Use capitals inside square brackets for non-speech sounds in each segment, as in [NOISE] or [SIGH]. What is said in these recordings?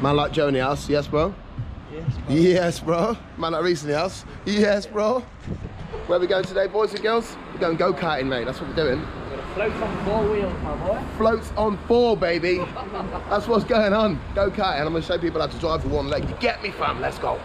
Man like Joe in the house, yes bro? Yes bro. Yes bro. Man like Reese in the house, yes bro. Where we going today boys and girls? We're going go-karting mate, that's what we're doing. Float on four wheels, my boy. Floats on four baby. that's what's going on. Go-karting, I'm gonna show people how to drive with one leg. Get me fam, let's go.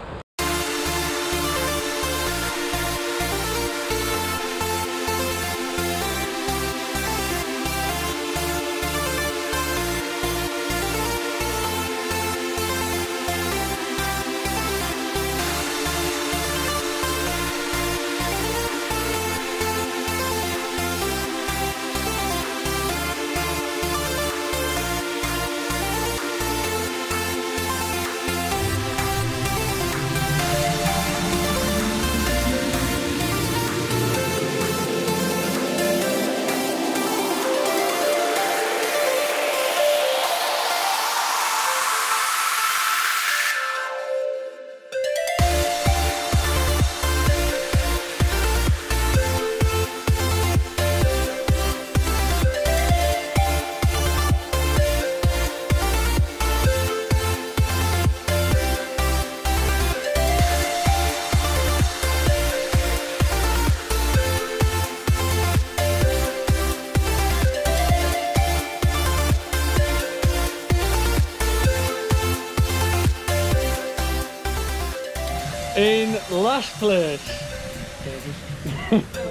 In last place,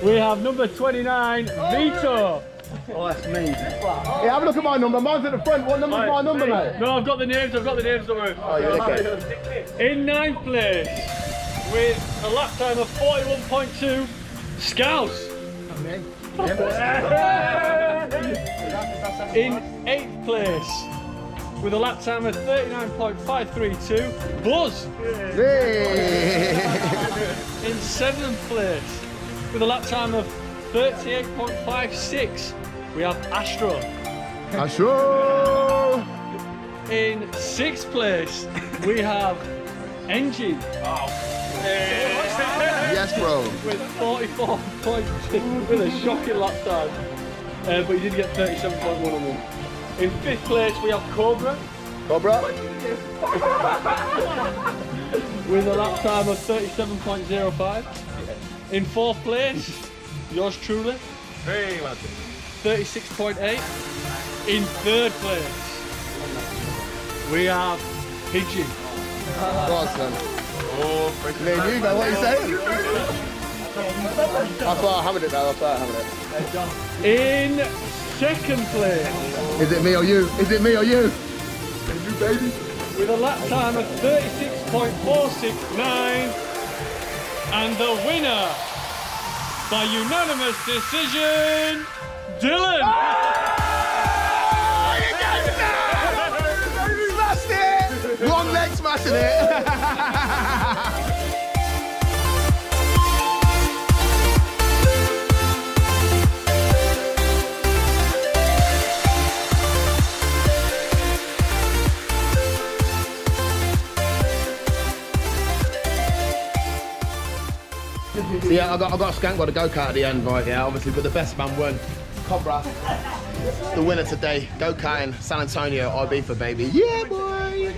we have number 29, Vito. Oh, that's me. Yeah, have a look at my number. Mine's at the front. What number's my number, mate? No, I've got the names, I've got the names, don't worry. Oh, you're okay. In ninth place, with a lap time of 41.2, Scouse. [LAUGHS] In eighth place, with a lap time of 39.532, Buzz. Hey. In seventh place, with a lap time of 38.56, we have Astro. Ashro. In sixth place, we have Engine. Yes, bro. with 44.2 with a shocking lap time. Uh, but he did get 37.1 on them. In fifth place we have Cobra Cobra. [LAUGHS] with a lap time of 37.05. In fourth place, yours truly, 36.8. In third place, we have Pigeon. Go on, son. Me and you, man. What are you saying? I thought I hammered it though. I thought I hammered it. In second place, Is it me or you? Is it me or you? You, baby. with a lap time of 36.469 and the winner by unanimous decision Dylan Smashed it! Wrong leg smashing it. yeah, I got, I got a skank by the go-kart at the end, right, yeah, obviously, but the best man won. Cobra, the winner today. Go-karting, San Antonio, Ibiza baby. Yeah, boy!